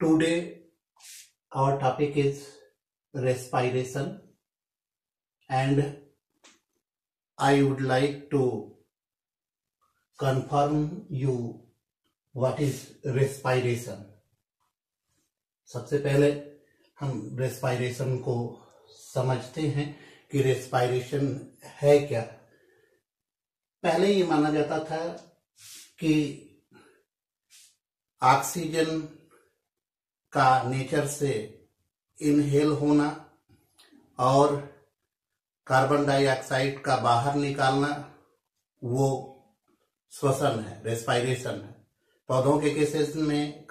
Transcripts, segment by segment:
Today our topic is respiration and I would like to confirm you what is respiration. सबसे पहले हम respiration को समझते हैं कि रेस्पायरेशन है क्या पहले ये माना जाता था कि ऑक्सीजन का नेचर से इनहेल होना और कार्बन डाइऑक्साइड का बाहर निकालना, वो श्वसन है रेस्पायरेशन है। पौधों के केसेस में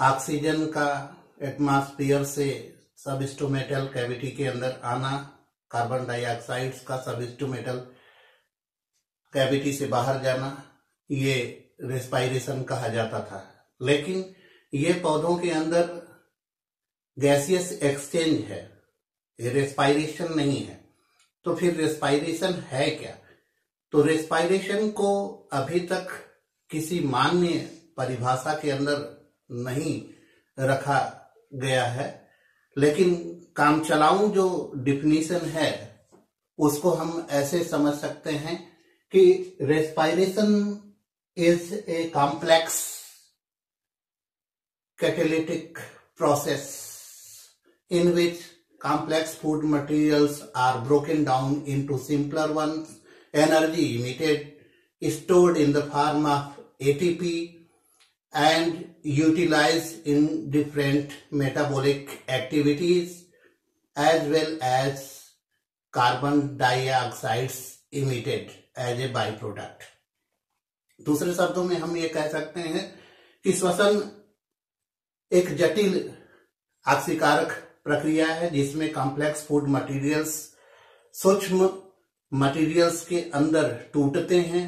ऑक्सीजन का एटमॉस्फेयर से सब सबस्टोमेटल कैविटी के अंदर आना कार्बन डाइऑक्साइड का सब सबस्टोमेटल कैविटी से बाहर जाना, ये रेस्पायरेशन कहा जाता था। लेकिन ये पौधों के अंदर गैसियस एक्सचेंज है रेस्पायरेशन नहीं है। तो फिर रेस्पायरेशन है क्या? तो रेस्पायरेशन को अभी तक किसी मान्य परिभाषा के अंदर नहीं रखा गया है, लेकिन काम चलाऊ जो डिफिनीशन है, उसको हम ऐसे समझ सकते हैं कि respiration is a complex catalytic process in which complex food materials are broken down into simpler ones, energy emitted, is stored in the form of ATP and utilized in different metabolic activities as well as carbon dioxide emitted as a byproduct. दूसरे शब्दों में हम ये कह सकते हैं कि श्वसन एक जटिल आक्सीकारक प्रक्रिया है जिसमें कॉम्प्लेक्स फ़ूड मटेरियल्स सूक्ष्म मटेरियल्स के अंदर टूटते हैं।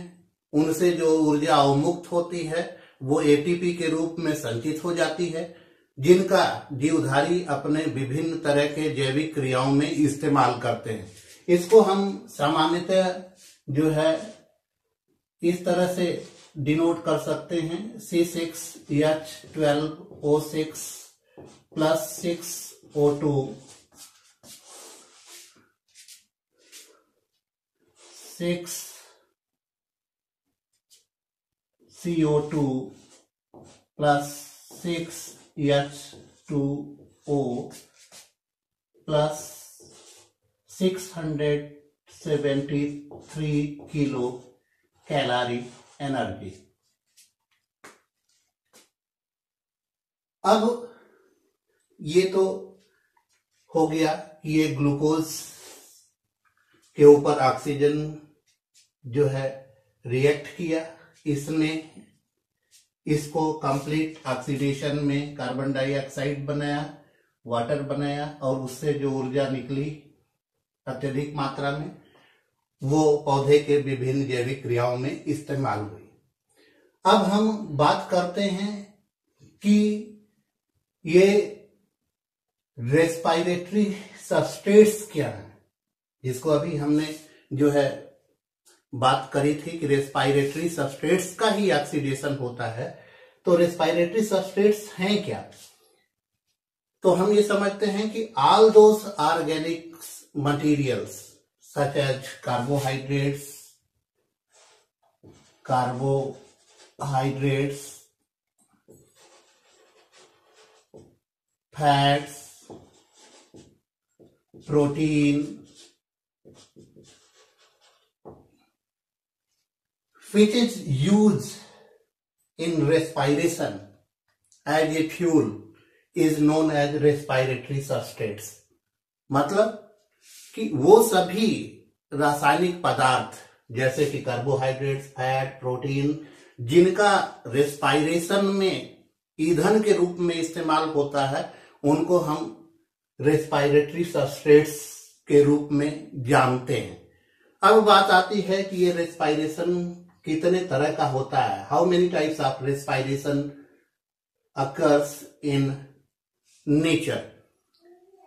उनसे जो ऊर्जा अवमुक्त होती है, वो एटीपी के रूप में संचित हो जाती है, जिनका जीवधारी अपने विभिन्न तरह के जैविक क्रियाओं में इस्तेमाल करते हैं। इसको हम सामान्यतः जो है, इस तरह से डिनोट कर सकते हैं C six H twelve O6 plus 6O2 6 CO2 plus 6 H2O plus 673 kilo calorie energy. अब ये तो हो गया ये ग्लूकोज के ऊपर ऑक्सीजन जो है रिएक्ट किया। इसने इसको कंप्लीट ऑक्सीडेशन में कार्बन डाइऑक्साइड बनाया वाटर बनाया और उससे जो ऊर्जा निकली अत्यधिक मात्रा में, वो पौधे के विभिन्न जैविक क्रियाओं में इस्तेमाल हुई। अब हम बात करते हैं कि ये रेस्पायरेटरी सबस्टेट्स क्या है? जिसको अभी हमने जो है बात करी थी कि रेस्पायरेटरी सबस्टेट्स का ही ऑक्सीडेशन होता है तो रेस्पायरेटरी सबस्टेट्स हैं क्या? तो हम ये समझते हैं कि all those organic materials such as carbohydrates carbohydrates, fats protein which is use in respiration as a fuel is known as respiratory सस्टेट्स मतलब कि वो सभी रासायनिक पदार्थ, जैसे कि कार्बोहाइड्रेट फैट प्रोटीन जिनका रेस्पाइरेशन में ईंधन के रूप में इस्तेमाल होता है उनको हम रेस्पायरेटरी सबस्ट्रेट्स के रूप में जानते हैं। अब बात आती है कि ये रेस्पायरेशन कितने तरह का होता है। How many types of respiration occurs in nature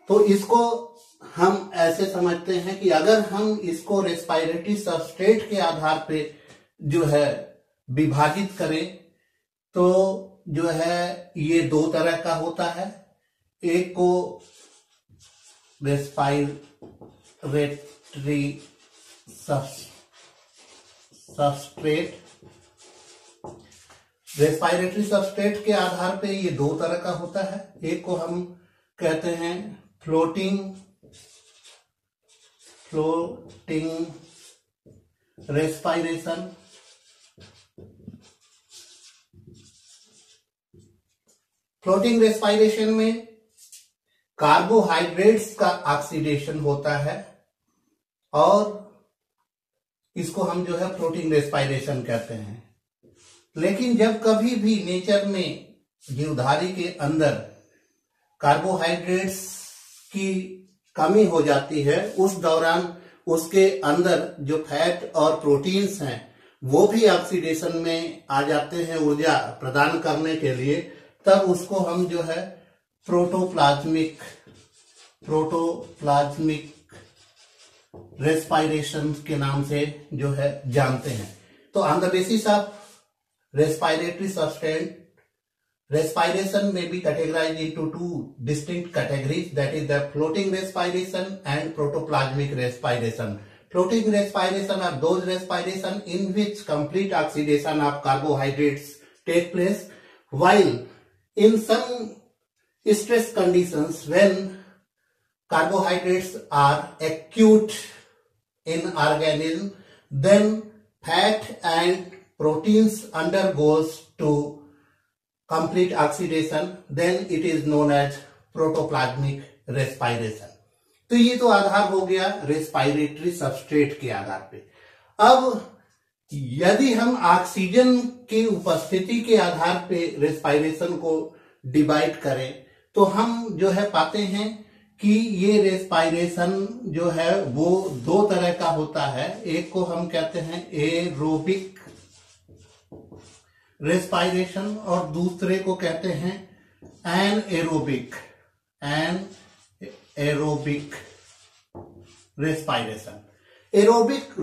तो इसको हम ऐसे समझते हैं कि अगर हम इसको रेस्पायरेटरी सबस्ट्रेट के आधार पे जो है विभाजित करें तो जो है ये दो तरह का होता है। एक को रेस्पायरेटरी सबस्ट्रेट रेस्पायरेटरी सबस्ट्रेट के आधार पे ये दो तरह का होता है। एक को हम कहते हैं floating floating respiration floating respiration में कार्बोहाइड्रेट्स का ऑक्सीडेशन होता है और इसको हम जो है प्रोटीन रेस्पायरेशन कहते हैं। लेकिन जब कभी भी नेचर में जीवधारी के अंदर कार्बोहाइड्रेट्स की कमी हो जाती है, उस दौरान उसके अंदर जो फैट और प्रोटीन्स हैं, वो भी ऑक्सीडेशन में आ जाते हैं ऊर्जा प्रदान करने के लिए, तब उसको हम जो है प्रोटोप्लाज्मिक प्रोटोप्लाज्मिक रेस्पायरेशन के नाम से जो है जानते हैं। तो on the basis of respiratory substrate respiration में be categorise into two distinct categories that is the floating respiration and protoplasmic respiration floating respiration are those respiration in which complete oxidation of carbohydrates take place while in some stress conditions when carbohydrates are acute in organism then fat and proteins undergoes to complete oxidation then it is known as protoplasmic respiration तो ये तो आधार हो गया respiratory substrate के आधार पे अब यदि हम ऑक्सीजन की उपस्थिति के आधार पे रेस्पायरेशन को डिवाइड करें तो हम जो है पाते हैं कि ये रेस्पायरेशन जो है वो दो तरह का होता है। एक को हम कहते हैं एरोबिक रेस्पायरेशन और दूसरे को कहते हैं an aerobic an aerobic respiration aerobic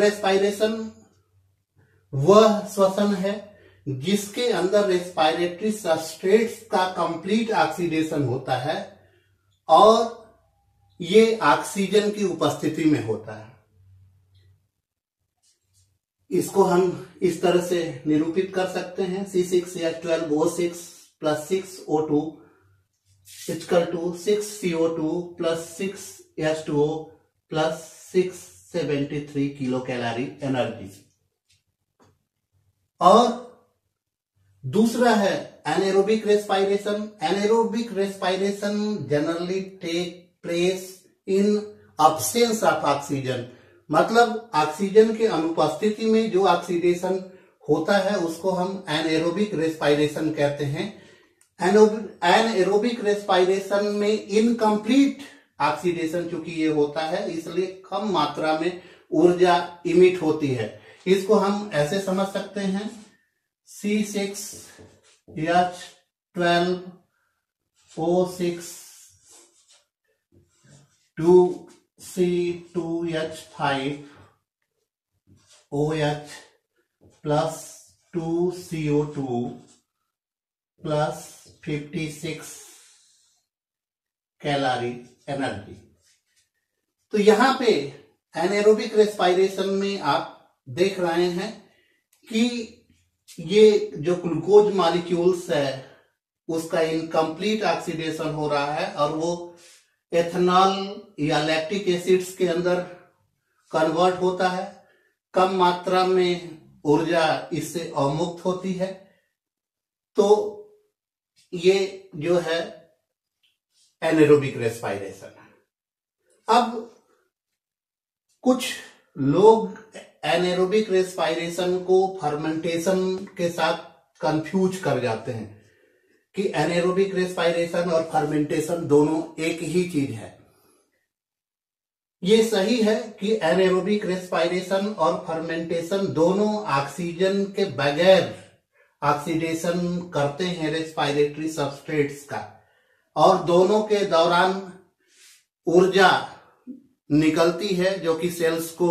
respiration वह श्वसन है जिसके अंदर रेस्पायरेटरी सबस्ट्रेट्स का कंप्लीट ऑक्सीडेशन होता है और ये ऑक्सीजन की उपस्थिति में होता है। इसको हम इस तरह से निरूपित कर सकते हैं। सी सिक्स या twelve O six plus six O two is equal to six CO two plus six H two O plus six seventy three kilo calorie energy और दूसरा है anaerobic respiration anaerobic respiration generally take place in absence of oxygen मतलब oxygen के अनुपस्थिति में जो oxidation होता है, उसको हम एनएरोबिक रेस्पायरेशन कहते हैं। एनएरोबिक रेस्पायरेशन में इनकम्प्लीट ऑक्सीडेशन चूँकि ये होता है, इसलिए कम मात्रा में ऊर्जा इमिट होती है। इसको हम ऐसे समझ सकते हैं C six H twelve O six to C2H5 OH plus 2CO2 plus 56 calorie energy तो यहाँ पे एनेरोबिक रेस्पायरेशन में आप देख रहे हैं कि ये जो ग्लूकोज मॉलिक्यूल्स है, उसका इनकम्प्लीट ऑक्सीडेशन हो रहा है और वो एथेनॉल या लैक्टिक एसिड्स के अंदर कन्वर्ट होता है। कम मात्रा में ऊर्जा इससे अवमुक्त होती है। तो ये जो है एनेरोबिक रेस्पायरेशन अब कुछ लोग एनेरोबिक रेस्पायरेशन को फर्मेंटेशन के साथ कंफ्यूज कर जाते हैं कि एनेरोबिक रेस्पायरेशन और फर्मेंटेशन दोनों एक ही चीज़ है। ये सही है कि एनेरोबिक रेस्पायरेशन और फर्मेंटेशन दोनों ऑक्सीजन के बगैर ऑक्सीडेशन करते हैं रेस्पायरेटरी सबस्ट्रेट्स का और दोनों के दौरान ऊर्जा निकलती है जो कि सेल्स को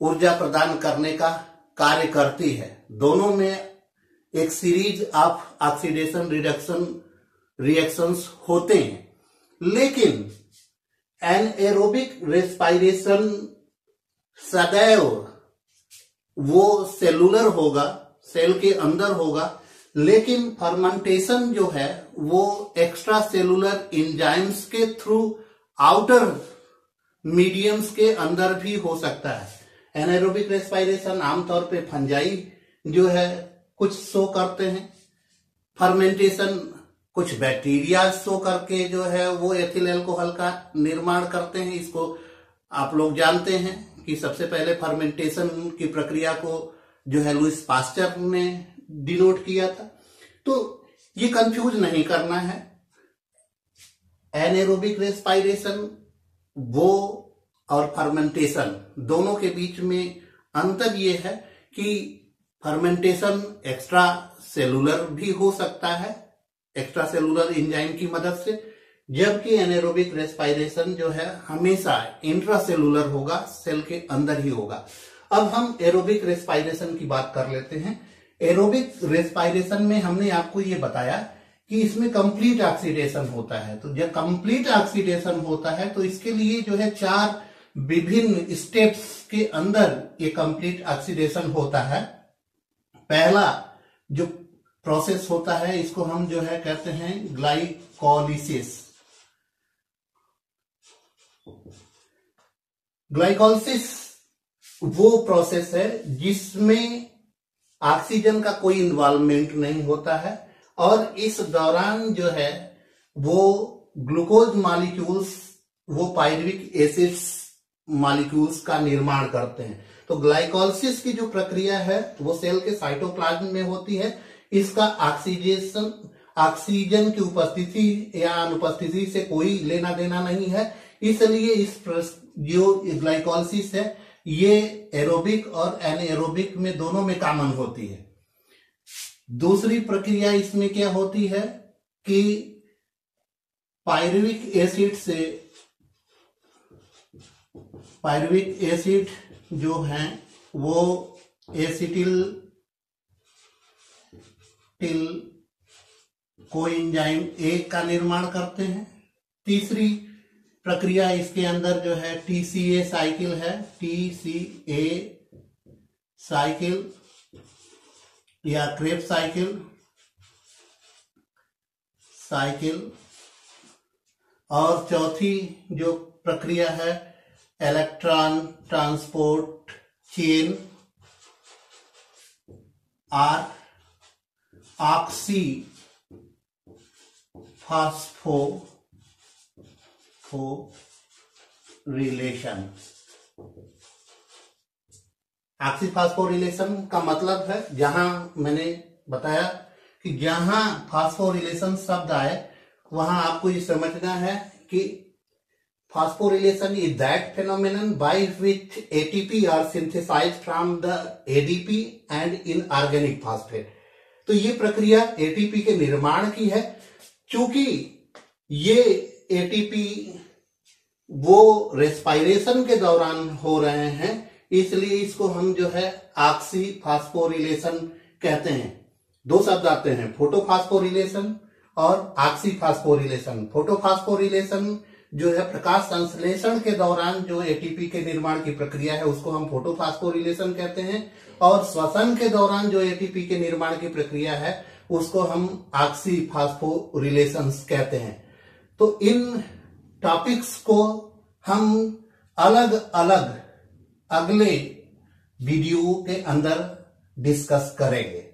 ऊर्जा प्रदान करने का कार्य करती है। दोनों में एक series of oxidation reduction reactions होते हैं। लेकिन एनएरोबिक रेस्पायरेशन सदैव वो सेलुलर होगा, सेल के अंदर होगा, लेकिन फर्मेंटेशन जो है वो एक्स्ट्रा सेलुलर इंजाइम्स के थ्रू आउटर मीडियम्स के अंदर भी हो सकता है। एनारोबिक रेस्पायरेशन आमतौर पे फंजाई जो है, कुछ शो करते हैं। फर्मेंटेशन कुछ बैक्टीरिया शो करके जो है, वो एथिल एल्कोहल का निर्माण करते हैं। इसको आप लोग जानते हैं कि सबसे पहले फर्मेंटेशन की प्रक्रिया को जो है लुइस पास्टर ने डिनोट किया था। तो ये कंफ्यूज नहीं करना है। एनेरोबिक रेस्पायरेशन वो और फर्मेंटेशन दोनों के बीच में अंतर यह है कि फर्मेंटेशन एक्स्ट्रा सेलुलर भी हो सकता है एक्स्ट्रा सेलुलर इंजाइम की मदद से, जबकि एनेरोबिक रेस्पायरेशन जो है हमेशा इंट्रा सेलुलर होगा सेल के अंदर ही होगा। अब हम एरोबिक रेस्पायरेशन की बात कर लेते हैं। एरोबिक रेस्पायरेशन में हमने आपको ये बताया कि इसमें कंप्लीट ऑक्सीडेशन होता है। तो जब कंप्लीट ऑक्सीडेशन होता है तो इसके लिए जो है चार विभिन्न स्टेप्स के अंदर ये कंप्लीट ऑक्सीडेशन होता है। पहला जो प्रोसेस होता है, इसको हम जो है कहते हैं ग्लाइकोलिसिस ग्लाइकोलिसिस वो प्रोसेस है जिसमें ऑक्सीजन का कोई इन्वॉल्वमेंट नहीं होता है और इस दौरान जो है वो ग्लूकोज मॉलिक्यूल्स वो पायरविक एसिड्स मॉलिक्यूल्स का निर्माण करते हैं। तो ग्लाइकोलिसिस की जो प्रक्रिया है, वो सेल के साइटोप्लाज्म में होती है। इसका ऑक्सीजेशन ऑक्सीजन की उपस्थिति या अनुपस्थिति से कोई लेना देना नहीं है। इसलिए इस जो ग्लाइकोलिसिस है, ये एरोबिक और एन एनएरोबिक में दोनों में कॉमन होती है। दूसरी प्रक्रिया इसमें क्या होती है कि पायरुविक एसिड से पायरुविक एसिड जो है, वो एसिटिल टिल कोइंजाइम ए का निर्माण करते हैं। तीसरी प्रक्रिया इसके अंदर जो है टीसीए साइकिल है। टीसीए साइकिल या क्रेप साइकिल साइकिल और चौथी जो प्रक्रिया है electron transport chain or oxy phospho relation relation का मतलब है, जहाँ मैंने बताया कि जहाँ फास्फोरिलेशन शब्द आए, वहाँ आपको ये समझना है कि is that phenomenon by which ATP are synthesise from the ADP and inorganic phosphate तो ये प्रक्रिया एटीपी के निर्माण की है। क्योंकि ये एटीपी वो रेस्पायरेशन के दौरान हो रहे हैं, इसलिए इसको हम जो है ऑक्सी फास्फोरिलेशन कहते हैं। दो शब्द आते हैं फोटोफास्फोरिलेशन और ऑक्सी फास्फोरिलेशन फोटोफास्फोरिलेशन जो है प्रकाश संश्लेषण के दौरान जो एटीपी के निर्माण की प्रक्रिया है, उसको हम फोटोफास्फोरिलेशन कहते हैं। और श्वसन के दौरान जो एटीपी के निर्माण की प्रक्रिया है, उसको हम ऑक्सी फास्फोरिलेशन कहते हैं। तो इन टॉपिक्स को हम अलग अलग अगले वीडियो के अंदर डिस्कस करेंगे।